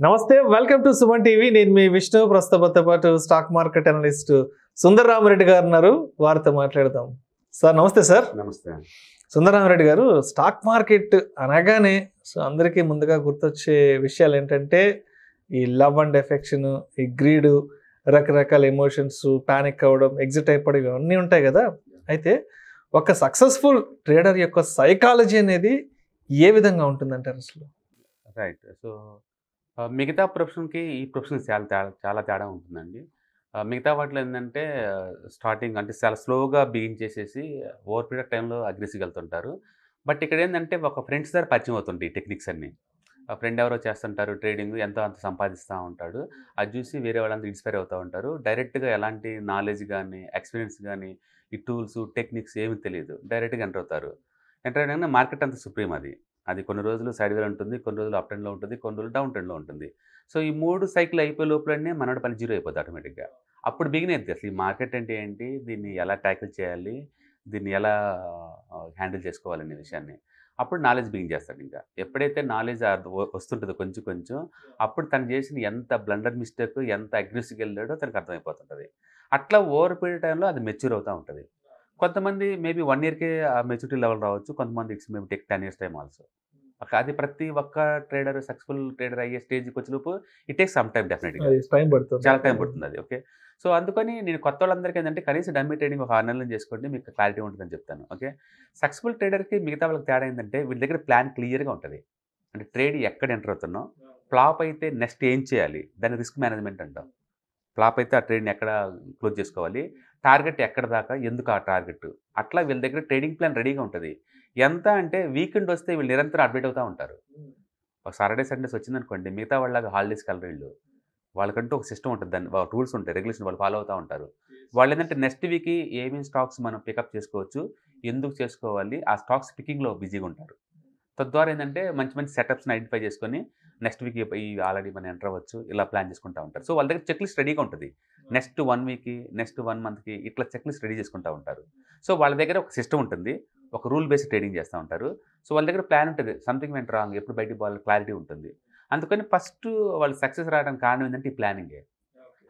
నమస్తే welcome to Suman TV. నేను మీ విష్ణు ప్రస్తుతంతో పాటు స్టాక్ మార్కెట్ అనలిస్ట్ సుందరరామరెడ్డి గారు ఉన్నారు. వారితో మాట్లాడదాం. సార్ నమస్తే సార్. నమస్తే సుందరరామరెడ్డి గారు స్టాక్ మార్కెట్ అనగానే సో అందరికీ ముందుగా గుర్తొచ్చే విషయాలు ఏంటంటే ఈ లవ్ అండ్ ఎఫెక్షన్ ఈ గ్రీడు రకరకాల ఎమోషన్స్ పానిక్ అవ్వడం ఎగ్జిట్ అయిపోవడం ఇవన్నీ ఉంటాయి కదా. అయితే ఒక సక్సెస్ఫుల్ ట్రేడర్ యొక్క సైకాలజీ అనేది ఏ విధంగా ఉంటుందంటారు అసలు? రైట్ సో మిగతా ప్రొఫెషన్కి ఈ ప్రొఫెషన్ చాలా తేడా చాలా తేడా ఉంటుందండి. మిగతా వాటిలో ఏంటంటే స్టార్టింగ్ అంటే చాలా స్లోగా బిగిన్ చేసేసి ఓవర్ పీరియడ్ టైంలో అగ్రెసివ్గా వెళ్తుంటారు. బట్ ఇక్కడ ఏంటంటే ఒక ఫ్రెండ్స్ దగ్గర పరిచయం అవుతుంది ఈ టెక్నిక్స్ అన్నీ. ఆ ఫ్రెండ్ ఎవరో చేస్తుంటారు ట్రేడింగ్ ఎంతో అంత సంపాదిస్తూ ఉంటాడు. అది చూసి వేరే వాళ్ళంతా ఇన్స్పైర్ అవుతూ ఉంటారు. డైరెక్ట్గా ఎలాంటి నాలెడ్జ్ కానీ ఎక్స్పీరియన్స్ కానీ ఈ టూల్స్ టెక్నిక్స్ ఏమీ తెలియదు డైరెక్ట్గా ఎంటర్ అవుతారు. ఎంటర్ అయినా మార్కెట్ అంత సుప్రీం అది. అది కొన్ని రోజులు సైడ్వేర్ ఉంటుంది కొన్ని రోజులు అప్ ట్రెండ్లో ఉంటుంది కొన్ని రోజులు డౌన్ ట్రెండ్లో ఉంటుంది. సో ఈ మూడు సైకిల్ అయిపోయే లోపలనే మనోడి పని జీరో అయిపోతుంది ఆటోమేటిక్గా. అప్పుడు బిగిన్ అవుతుంది అసలు ఈ మార్కెట్ అంటే ఏంటి దీన్ని ఎలా ట్యాకిల్ చేయాలి దీన్ని ఎలా హ్యాండిల్ చేసుకోవాలనే విషయాన్ని. అప్పుడు నాలెడ్జ్ బిగిన్ చేస్తాడు ఇంకా. ఎప్పుడైతే నాలెడ్జ్ వస్తుంటుందో కొంచెం కొంచెం అప్పుడు తను చేసిన ఎంత బ్లండర్ మిస్టేక్ ఎంత అగ్రెసివ్గా వెళ్ళాడో తనకు అర్థమైపోతుంటుంది. అట్లా ఓవర్ పీరియడ్ టైంలో అది మెచ్యూర్ అవుతూ ఉంటుంది. కొంతమంది మేబీ వన్ ఇయర్కే ఆ మెచ్యూరిటీ లెవెల్ రావచ్చు. కొంతమంది it's maybe take ten years time also. అది ప్రతి ఒక్క ట్రేడర్ సక్సెస్ఫుల్ ట్రేడర్ అయ్యే స్టేజ్కి వచ్చేలోపు ఇట్ టేక్ సమ్ టైం డెఫినెట్గా. టైం పడుతుంది. చాలా టైం పడుతుంది అది ఓకే. సో అందుకని నేను కొత్త వాళ్ళందరికీ ఏంటంటే కనీసం డమ్మీ ట్రేడింగ్ ఒక ఆరు నెలలు చేసుకోండి మీకు క్లారిటీ ఉంటుందని చెప్తాను ఓకే. సక్సెస్ఫుల్ ట్రేడర్కి మిగతా వాళ్ళకి తేడా ఏంటంటే వీళ్ళ దగ్గర ప్లాన్ క్లియర్గా ఉంటుంది. అంటే ట్రేడ్ ఎక్కడ ఎంటర్ అవుతున్నాం ఫ్లాప్ అయితే నెక్స్ట్ ఏం చేయాలి? దాన్ని రిస్క్ మేనేజ్మెంట్ అంటాం. ఫ్లాప్ అయితే ఆ ట్రేడ్ని ఎక్కడ క్లోజ్ చేసుకోవాలి? టార్గెట్ ఎక్కడ దాకా? ఎందుకు ఆ టార్గెట్? అట్లా వీళ్ళ దగ్గర ట్రేడింగ్ ప్లాన్ రెడీగా ఉంటుంది. ఎంత అంటే వీకెండ్ వస్తే వీళ్ళు నిరంతరం అప్డేట్ అవుతూ ఉంటారు. ఒక సాటర్డే సండేస్ వచ్చిందనుకోండి మిగతా వాళ్ళగా హాలిడేస్కి వెళ్ళరు వీళ్ళు. వాళ్ళకంటూ ఒక సిస్టమ్ ఉంటుంది. దాన్ని వాళ్ళ రూల్స్ ఉంటాయి రెగ్యులేషన్ వాళ్ళు ఫాలో అవుతూ ఉంటారు. వాళ్ళు ఏంటంటే నెక్స్ట్ వీక్ ఏమేమి స్టాక్స్ మనం పికప్ చేసుకోవచ్చు ఎందుకు చేసుకోవాలి ఆ స్టాక్స్ పికింగ్లో బిజీగా ఉంటారు. తద్వారా ఏంటంటే మంచి మంచి సెటప్స్ని ఐడెంటిఫై చేసుకొని నెక్స్ట్ వీక్ ఈ ఆల్రెడీ మనం ఎంటర్ అవ్వచ్చు ఇలా ప్లాన్ చేసుకుంటూ ఉంటారు. సో వాళ్ళ దగ్గర చెక్ లిస్ట్ రెడీగా ఉంటుంది. నెక్స్ట్ వన్ వీక్కి నెక్స్ట్ వన్ మంత్కి ఇట్లా చెక్ లిస్ట్ రెడీ చేసుకుంటూ ఉంటారు. సో వాళ్ళ దగ్గర ఒక సిస్టమ్ ఉంటుంది. ఒక రూల్ బేస్డ్ ట్రేడింగ్ చేస్తూ ఉంటారు. సో వాళ్ళ దగ్గర ప్లాన్ ఉంటుంది. సంథింగ్ వెంట రాంగ్ ఎప్పుడు బయటికి పోవాలి క్లారిటీ ఉంటుంది. అందుకని ఫస్ట్ వాళ్ళు సక్సెస్ రావడానికి కారణం ఏంటంటే ఈ ప్లానింగే.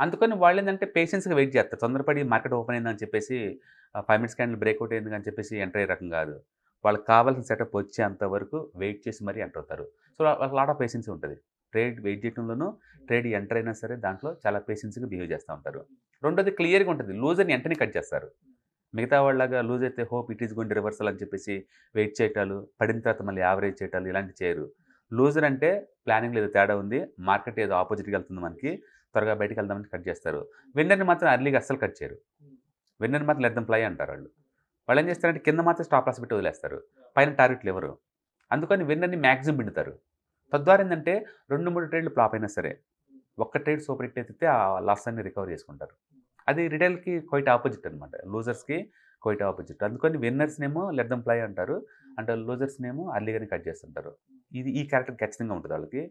అందుకని వాళ్ళు ఏంటంటే పేషెన్స్గా వెయిట్ చేస్తారు. తొందరపడి మార్కెట్ ఓపెన్ అయిందని చెప్పేసి ఫైవ్ మినిట్స్ క్యాండిల్ బ్రేక్అవుట్ అయింది అని చెప్పేసి ఎంటర్ అయ్యే రకం కాదు. వాళ్ళకి కావాల్సిన సెటప్ వచ్చేంత వరకు వెయిట్ చేసి మరీ ఎంటర్ అవుతారు. సో వాళ్ళకి లాట్ ఆఫ్ పేషెన్స్ ఉంటుంది. ట్రేడ్ వెయిట్ చేయడంలోనూ ట్రేడ్ ఎంటర్ అయినా సరే దాంట్లో చాలా పేషెన్స్గా బిహేవ్ చేస్తూ ఉంటారు. రెండోది క్లియర్గా ఉంటుంది. లూజర్ని వెంటనే కట్ చేస్తారు. మిగతా వాళ్ళగా లూజ్ అయితే hope it is going reversal అని చెప్పేసి వెయిట్ చేయటాలు పడిన తర్వాత మళ్ళీ యావరేజ్ చేయటాలు ఇలాంటి చేయరు. లూజర్ అంటే ప్లానింగ్ ఏదో తేడా ఉంది మార్కెట్ ఏదో ఆపోజిట్గా వెళ్తుంది మనకి త్వరగా బయటికి వెళ్దామని కట్ చేస్తారు. విన్నర్ని మాత్రం అర్లీగా అస్సలు కట్ చేయరు. విన్నర్ని మాత్రం లెద్దం ప్లై అంటారు వాళ్ళు. వాళ్ళు ఏం చేస్తారంటే కింద మాత్రం స్టాప్ లాస్ పెట్టి వదిలేస్తారు. పైన టార్గెట్లు ఎవరు? అందుకని విన్నర్ని మ్యాక్సిమం పిండుతారు. తద్వారా ఏంటంటే రెండు మూడు ట్రేడ్లు ఫ్లాప్ అయినా సరే ఒక్క ట్రేడ్ సూపర్ హిట్ అయితే ఆ లాస్ అన్ని రికవర్ చేసుకుంటారు. అది రిటైల్కి క్వైట్ ఆపోజిట్ అనమాట లూజర్స్కి క్వైట్ ఆపోజిట్. అందుకని విన్నర్స్నేమో లెట్ దమ్ ప్లై అంటారు. అంటే లూజర్స్నేమో అర్లీగానే కట్ చేస్తుంటారు. ఇది ఈ క్యారెక్టర్ ఖచ్చితంగా ఉంటుంది వాళ్ళకి.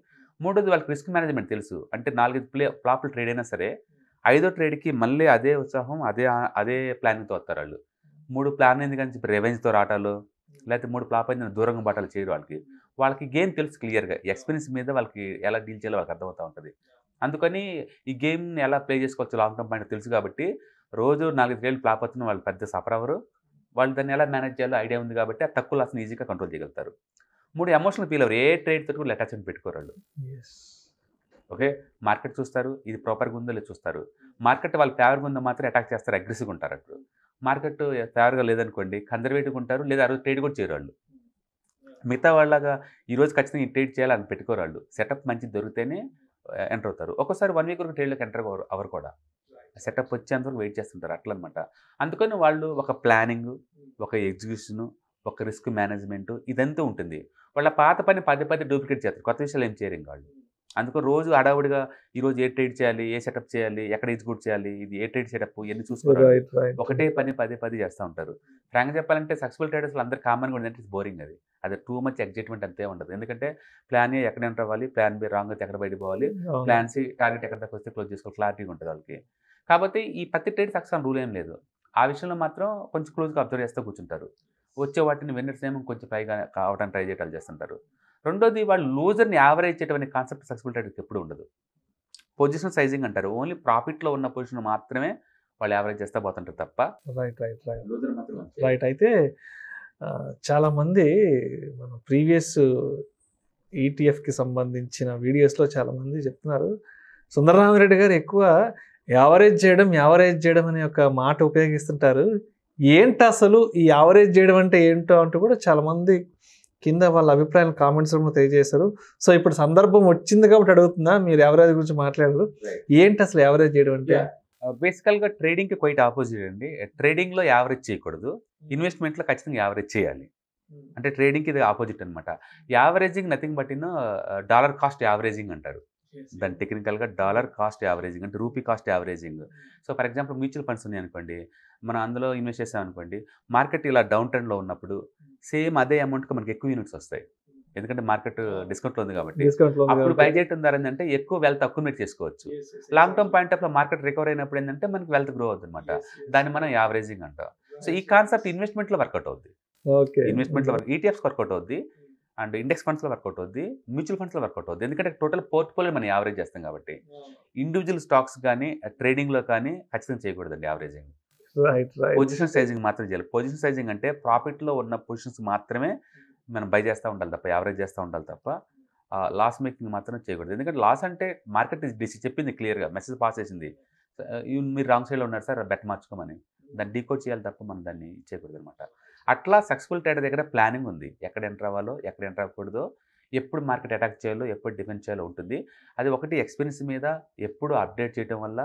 మూడోది వాళ్ళకి రిస్క్ మేనేజ్మెంట్ తెలుసు. అంటే నాలుగైదు ప్లే ఫ్లాప్లు ట్రేడ్ అయినా సరే ఐదో ట్రేడ్కి మళ్ళీ అదే ఉత్సాహం అదే అదే ప్లానింగ్తో వస్తారు వాళ్ళు. మూడు ప్లాన్ అయింది కానీ చెప్పి రెవెన్యూతో రాటాలు లేకపోతే మూడు ఫ్లాప్ అయింది దూరంగా బాటాలు చేయరు వాళ్ళకి. వాళ్ళకి గేమ్ తెలుసు క్లియర్గా. ఎక్స్పీరియన్స్ మీద వాళ్ళకి ఎలా డీల్ చేయాలో వాళ్ళకి అర్థమవుతూ ఉంటుంది. అందుకని ఈ గేమ్ని ఎలా ప్లే చేసుకోవచ్చు లాంగ్ టర్మ్ పాయింట్ తెలుసు కాబట్టి రోజు నాలుగు వేలు ఫ్లాప్ అవుతున్న వాళ్ళు పెద్ద సఫర్ అవ్వరు. వాళ్ళు దాన్ని ఎలా మేనేజ్ చేయాలో ఐడియా ఉంది కాబట్టి ఆ తక్కువ లాస్ని ఈజీగా కంట్రోల్ చేయగలుగుతారు. మూడు ఎమోషనల్ ఫీల్ అవ్వరు. ఏ ట్రేడ్ తోటి కూడా అటాచ్మెంట్ పెట్టుకోరు వాళ్ళు. ఓకే? మార్కెట్ చూస్తారు. ఇది ప్రాపర్గా ఉందో లేదు చూస్తారు. మార్కెట్ వాళ్ళు ఫేవర్గా ఉందో మాత్రం అటాక్ చేస్తారు. అగ్రెసివ్గా ఉంటారు అప్పుడు. మార్కెట్ ఫేవర్గా లేదనుకోండి కన్జర్వేటివ్గా ఉంటారు. లేదా ఆ రోజు ట్రేడ్ కూడా చేయరు వాళ్ళు. మిగతా వాళ్ళగా ఈ రోజు ఖచ్చితంగా ట్రేడ్ చేయాలని పెట్టుకోరు వాళ్ళు. సెటప్ మంచి దొరికితేనే ఎంటర్ అవుతారు. ఒకసారి వన్ వీక్ వరకు ట్రేడ్లోకి ఎంటర్ అవ్వరు కూడా. సెటప్ వచ్చేంతవరకు వెయిట్ చేస్తుంటారు అట్లనమాట. అందుకని వాళ్ళు ఒక ప్లానింగ్ ఒక ఎగ్జిక్యూషను ఒక రిస్క్ మేనేజ్మెంట్ ఇదంతా ఉంటుంది. వాళ్ళ పాత పని పదే పదే డూప్లికేట్ చేస్తారు. కొత్త విషయాలు ఏం చేయరు వాళ్ళు. అందుకని రోజు హడావుడిగా ఈరోజు ఏ ట్రేడ్ చేయాలి ఏ సెటప్ చేయాలి ఎక్కడ ఎగ్జిక్యూట్ చేయాలి ఇది ఏ ట్రేడ్ సెటప్ ఎన్ని చూసుకోవాలి ఒకటే పని పదే పదే చేస్తూ ఉంటారు. ఫ్రాంక్ చెప్పాలంటే సక్సెస్ఫుల్ ట్రేడర్స్ అందరూ కామన్గా ఉండేది బోరింగ్ అది. అది టూ మచ్ ఎగ్జైట్మెంట్ అంతే ఉండదు. ఎందుకంటే ప్లాన్ ఏ ఎక్కడ ఎంటర్ అవ్వాలి ప్లాన్ బి రాంగ్ అయితే ఎక్కడ బయట పోవాలి ప్లాన్ సి టార్గెట్ ఎక్కడ దాకా వస్తే క్లోజ్ చేసుకోవాలి క్లారిటీగా ఉంటుంది వాళ్ళకి. కాబట్టి ఈ ప్రతి ట్రేడ్ సక్సెస్ రూల్ ఏం లేదు. ఆ విషయంలో మాత్రం కొంచెం క్లోజ్గా అబ్జర్వ్ చేస్తూ కూర్చుంటారు. వచ్చే వాటిని విన్నర్స్ ఏమో కొంచెం పైగా కావడానికి ట్రై చేయటాలు చేస్తుంటారు. రెండోది వాళ్ళు లూజర్ని యావరేజ్ చేయడం అనే కాన్సెప్ట్ సక్సెస్ఫుల్ ట్రేడర్కి ఎప్పుడు ఉండదు. పొజిషన్ సైజింగ్ అంటారు. ఓన్లీ ప్రాఫిట్లో ఉన్న పొజిషన్ మాత్రమే వాళ్ళు యావరేజ్ చేస్తా పోతుంటారు తప్ప రైట్ రైట్ రైట్. రైట్ అయితే ఆ, చాలా మంది మన ప్రీవియస్ ఈటీఎఫ్కి సంబంధించిన వీడియోస్లో చాలా మంది చెప్తున్నారు. సుందరరామిరెడ్డి గారు ఎక్కువ యావరేజ్ చేయడం యావరేజ్ చేయడం అనే ఒక మాట ఉపయోగిస్తుంటారు. ఏంటి అసలు ఈ యావరేజ్ చేయడం అంటే ఏంటో అంటూ కూడా చాలా మంది కింద వాళ్ళ అభిప్రాయాలు కామెంట్స్ రూమ్లో తెలియజేశారు. సో ఇప్పుడు సందర్భం వచ్చింది కాబట్టి అడుగుతున్నా మీరు యావరేజ్ గురించి మాట్లాడారు? ఏంటి అసలు యావరేజ్ చేయడం అంటే? బేసికల్గా ట్రేడింగ్కి క్వైట్ ఆపోజిట్ అండి. ట్రేడింగ్లో యావరేజ్ చేయకూడదు. ఇన్వెస్ట్మెంట్లో ఖచ్చితంగా యావరేజ్ చేయాలి. అంటే ట్రేడింగ్కి ఇది ఆపోజిట్ అనమాట averaging nothing but in dollar cost averaging అంటారు. దాని టెక్నికల్గా డాలర్ కాస్ట్ యావరేజింగ్ అంటే rupee cost averaging so for example mutual funds ఉన్నాయి అనుకోండి మనం అందులో ఇన్వెస్ట్ చేసాం అనుకోండి మార్కెట్ ఇలా డౌన్ ట్రెండ్లో ఉన్నప్పుడు సేమ్ అదే అమౌంట్కి మనకి ఎక్కువ యూనిట్స్ వస్తాయి. ఎందుకంటే మార్కెట్ డిస్కౌంట్లో ఉంది కాబట్టి. అప్పుడు బై చేయడం ద్వారా ఏంటంటే ఎక్కువ వెల్త్ అక్యుమిలేట్ చేసుకోవచ్చు. Long term point of market recover అయినప్పుడు ఏంటంటే మనకి వెల్త్ గ్రో అవుతుంది అనమాట దాన్ని మనం యావరేజింగ్ అంటాం. సో ఈ కాన్సెప్ట్ ఇన్వెస్ట్మెంట్లో వర్కౌట్ అవుద్ది. ఇన్వెస్ట్మెంట్లో వర్క్ ఈటీఎఫ్స్ వర్కౌట్ అవుద్ది. అండ్ ఇండెక్స్ ఫండ్స్లో వర్కౌట్ అవుద్ది. మ్యూచువల్ ఫండ్స్లో వర్కౌట్ అవుద్ది. ఎందుకంటే టోటల్ పోర్ట్ఫోలియో మనం యావరేజ్ చేస్తాం కాబట్టి. ఇండివిజువల్ స్టాక్స్ కానీ ట్రేడింగ్లో కానీ ఖచ్చితంగా చేయకూడదండి averaging. Right right. Position sizing మాత్రం చేయాలి. పొజిషన్ సైజింగ్ అంటే ప్రాఫిట్లో ఉన్న పొజిషన్స్ మాత్రమే మనం బై చేస్తూ ఉండాలి తప్ప యావరేజ్ చేస్తూ ఉండాలి తప్ప లాస్ మేకింగ్ మాత్రం చేయకూడదు. ఎందుకంటే లాస్ అంటే మార్కెట్ డిసి చెప్పింది క్లియర్గా మెసేజ్ పాస్ చేసింది. మీరు రాంగ్ సైడ్లో ఉన్నారు సార్ బెట్ మార్చుకోమని. దాన్ని డీకోడ్ చేయాలి తప్ప మనం దాన్ని చేయకూడదు అనమాట అట్లా సక్సెస్ఫుల్ ట్రేడర్ దగ్గర ప్లానింగ్ ఉంది. ఎక్కడ ఎంటర్ అవ్వాలో ఎక్కడ ఎంటర్ అవ్వకూడదో ఎప్పుడు మార్కెట్ అటాక్ చేయాలో ఎప్పుడు డిఫెండ్ చేయాలో ఉంటుంది. అది ఒకటి ఎక్స్పీరియన్స్ మీద ఎప్పుడు అప్డేట్ చేయడం వల్ల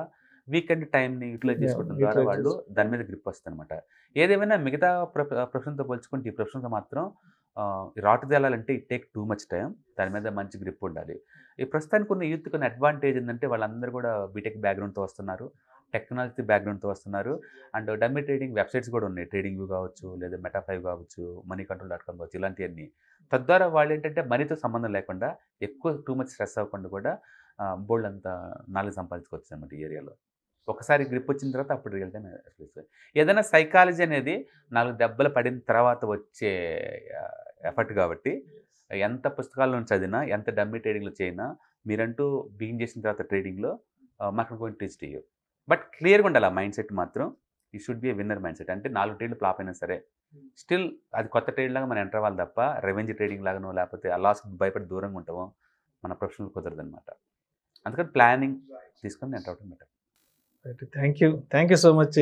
వీకెండ్ టైంని యూటిలైజ్ చేసుకోవడం ద్వారా వాళ్ళు దాని మీద గ్రిప్ వస్తుంది అనమాట ఏదేమైనా మిగతా ప్రొఫెషన్తో పోల్చుకుంటే ఈ ప్రొఫెషన్తో మాత్రం రాటు తేలాలంటే it take too much time దాని మీద మంచి గ్రిప్ ఉండాలి. ఈ ప్రస్తుతానికి ఉన్న యూత్ కొన్ని అడ్వాంటేజ్ ఏంటంటే వాళ్ళందరూ కూడా బీటెక్ బ్యాక్గ్రౌండ్తో వస్తున్నారు. టెక్నాలజీ బ్యాక్గ్రౌండ్తో వస్తున్నారు. అండ్ డమ్మీ ట్రేడింగ్ వెబ్సైట్స్ కూడా ఉన్నాయి. ట్రేడింగ్ వ్యూ కావచ్చు లేదా మెటా ఫైవ్ కావచ్చు మనీ కంట్రోల్ డాట్ కామ్ కావచ్చు ఇలాంటివన్నీ. తద్వారా వాళ్ళు ఏంటంటే మనీతో సంబంధం లేకుండా ఎక్కువ టూ మచ్ స్ట్రెస్ అవ్వకుండా కూడా బోల్డ్ అంత నాలెడ్జ్ సంపాదించుకోవచ్చు అనమాట ఈ ఏరియాలో. ఒకసారి గ్రిప్ వచ్చిన తర్వాత అప్పుడు రియల్ టైం ఏదైనా సైకాలజీ అనేది నాలుగు దెబ్బలు పడిన తర్వాత వచ్చే ఎఫర్ట్ కాబట్టి ఎంత పుస్తకాల్లో చదివినా ఎంత డమ్మీ ట్రేడింగ్లో చేయినా మీరంటూ బిగిన్ చేసిన తర్వాత ట్రేడింగ్లో మాకు going teach to you but క్లియర్గా ఉండాలి ఆ మైండ్ సెట్ మాత్రం. ఈ should be winner mind set అంటే నాలుగు ట్రేడ్లు ఫ్లాప్ అయినా సరే స్టిల్ అది కొత్త ట్రేడ్ లాగా మనం ఎంటర్ అవ్వాలి తప్ప రెవెన్యూ ట్రేడింగ్ లాగానో లేకపోతే ఆ లాస్కి భయపడి దూరంగా ఉంటామో మన ప్రొఫెషనల్ కుదరదు అనమాట అందుకని ప్లానింగ్ తీసుకొని ఎంటర్ అవ్వడం better thank you thank you so much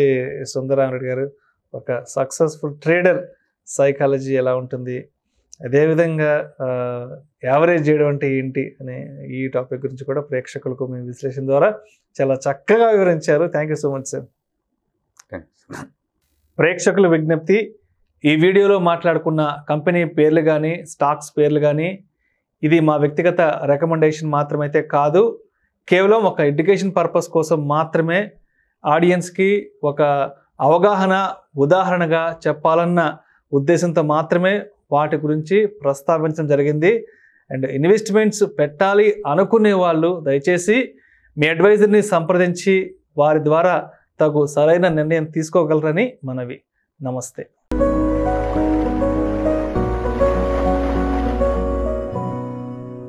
Sundarama Reddy గారు. ఒక సక్సెస్ఫుల్ ట్రేడర్ సైకాలజీ ఎలా ఉంటుంది? అదేవిధంగా యావరేజ్ చేయడం అంటే ఏంటి అనే ఈ టాపిక్ గురించి కూడా ప్రేక్షకులకు మీ విశ్లేషణ ద్వారా చాలా చక్కగా వివరించారు. Thank you so much sir ప్రేక్షకుల విజ్ఞప్తి ఈ వీడియోలో మాట్లాడుకున్న కంపెనీ పేర్లు కానీ స్టాక్స్ పేర్లు కానీ ఇది మా వ్యక్తిగత రికమెండేషన్ మాత్రమైతే కాదు. కేవలం ఒక ఎడ్యుకేషన్ పర్పస్ కోసం మాత్రమే ఆడియన్స్కి ఒక అవగాహన ఉదాహరణగా చెప్పాలన్న ఉద్దేశంతో మాత్రమే వాటి గురించి ప్రస్తావించడం జరిగింది. అండ్ ఇన్వెస్ట్మెంట్స్ పెట్టాలి అనుకునే వాళ్ళు దయచేసి మీ అడ్వైజర్ని సంప్రదించి వారి ద్వారా తగు సరైన నిర్ణయం తీసుకోగలరని మనవి. నమస్తే.